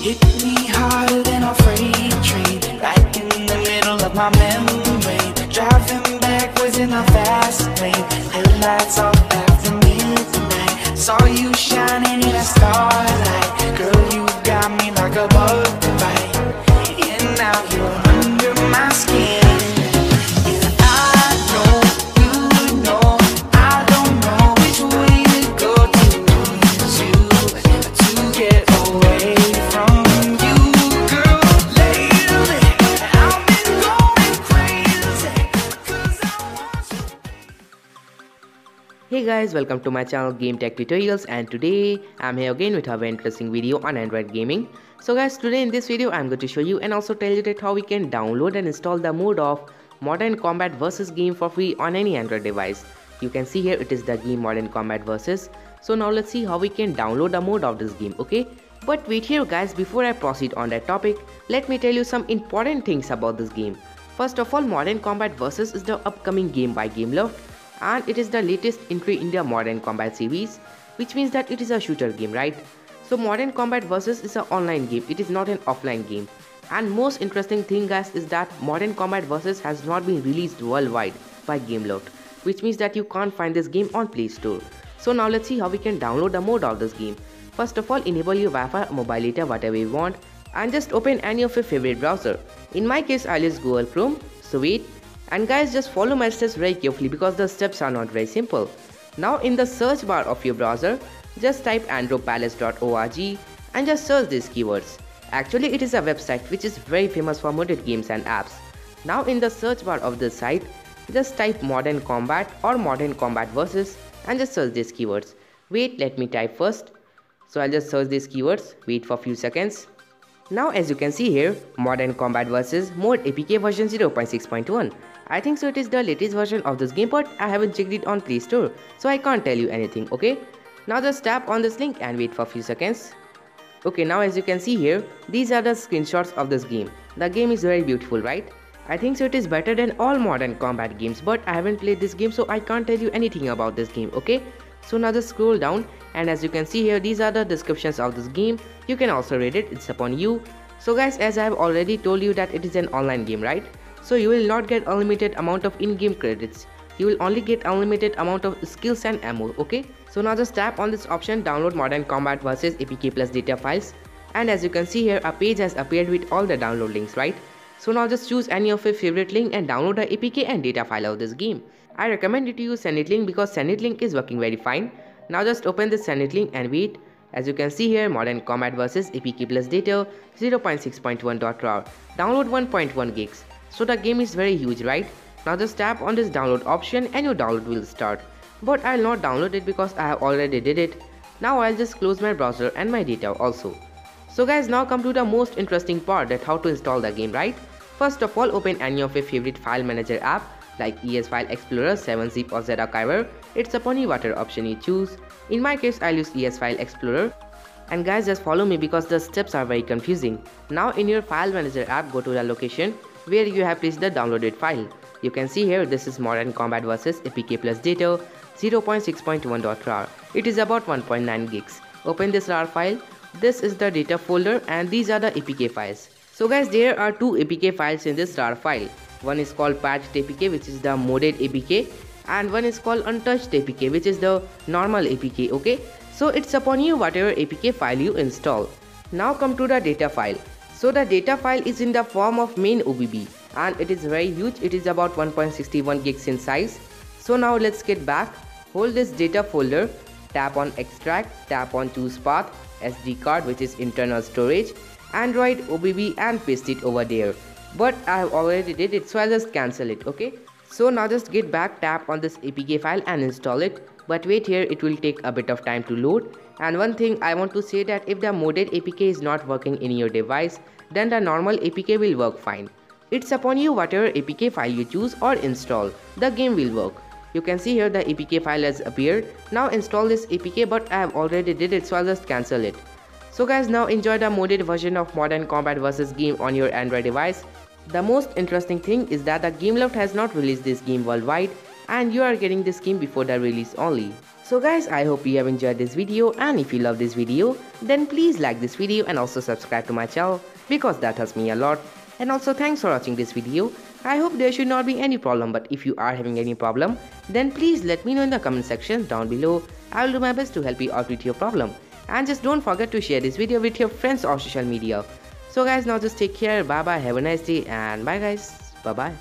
Hit me harder than a freight train, right in the middle of my memory. Driving backwards in a fast lane, headlights off Hey guys, welcome to my channel Game Tech Tutorials and today I'm here again with a very interesting video on Android gaming. So guys, today in this video I'm going to show you and also tell you that how we can download and install the mode of Modern Combat vs game for free on any Android device. You can see here it is the game Modern Combat vs. So now let's see how we can download the mode of this game, okay? But wait here guys, before I proceed on that topic, let me tell you some important things about this game. First of all, Modern Combat vs is the upcoming game by Gameloft and it is the latest entry in the Modern Combat series, which means that it is a shooter game, right? So Modern Combat Versus is an online game, it is not an offline game. And most interesting thing guys is that Modern Combat Versus has not been released worldwide by Gameloft, which means that you can't find this game on Play Store. So now let's see how we can download the mode of this game. First of all, enable your Wi-Fi, mobile data, whatever you want, and just open any of your favorite browser. In my case, I'll use Google Chrome. So wait, and guys just follow my steps very carefully because the steps are not very simple. Now in the search bar of your browser, just type andropalace.org and just search these keywords. Actually it is a website which is very famous for modded games and apps. Now in the search bar of this site, just type modern combat or modern combat versus and just search these keywords. Wait let me type first. So I'll just search these keywords, wait for few seconds. Now as you can see here, Modern Combat vs Mode APK version 0.6.1. I think so it is the latest version of this game but I haven't checked it on Play Store so I can't tell you anything okay. Now just tap on this link and wait for few seconds. Okay now as you can see here, these are the screenshots of this game. The game is very beautiful right? I think so it is better than all modern combat games but I haven't played this game so I can't tell you anything about this game okay. So now just scroll down and as you can see here these are the descriptions of this game. You can also read it, it's upon you. So guys as I have already told you that it is an online game right? So you will not get unlimited amount of in-game credits. You will only get unlimited amount of skills and ammo okay. So now just tap on this option download modern combat versus APK plus data files and as you can see here a page has appeared with all the download links right. So now just choose any of your favorite link and download the APK and data file of this game. I recommend you to use SendIt because SendIt link is working very fine. Now just open the SendIt link and wait. As you can see here, Modern Combat vs APK plus data 0.6.1.rar. Download 1.1 gigs. So the game is very huge, right? Now just tap on this download option and your download will start. But I'll not download it because I have already did it. Now I'll just close my browser and my data also. So guys now come to the most interesting part that how to install the game, right? First of all open any of your favorite file manager app like ES File Explorer, 7-zip or ZArchiver. It's upon you whatever option you choose. In my case I'll use ES File Explorer. And guys just follow me because the steps are very confusing. Now in your file manager app go to the location where you have placed the downloaded file. You can see here this is Modern Combat vs APK plus data 0.6.1.rar. It is about 1.9 gigs. Open this RAR file. This is the data folder and these are the APK files. So guys there are two APK files in this RAR file. One is called patched APK which is the modded APK and one is called untouched APK which is the normal APK okay. So it's upon you whatever APK file you install. Now come to the data file. So the data file is in the form of main OBB and it is very huge it is about 1.61 gigs in size. So now let's get back. Hold this data folder, tap on extract, tap on choose path, SD card which is internal storage, Android OBB and paste it over there. But I have already did it so I'll just cancel it okay. So now just get back tap on this APK file and install it but wait here it will take a bit of time to load and one thing I want to say that if the modded APK is not working in your device then the normal APK will work fine. It's upon you whatever APK file you choose or install, the game will work. You can see here the APK file has appeared. Now install this APK but I have already did it so I'll just cancel it. So guys now enjoy the modded version of Modern Combat vs game on your Android device. The most interesting thing is that the Gameloft has not released this game worldwide and you are getting this game before the release only. So guys, I hope you have enjoyed this video and if you love this video, then please like this video and also subscribe to my channel because that helps me a lot. And also thanks for watching this video. I hope there should not be any problem but if you are having any problem, then please let me know in the comment section down below. I will do my best to help you out with your problem. And just don't forget to share this video with your friends on social media. So guys, now just take care, bye bye, have a nice day and bye guys, bye bye.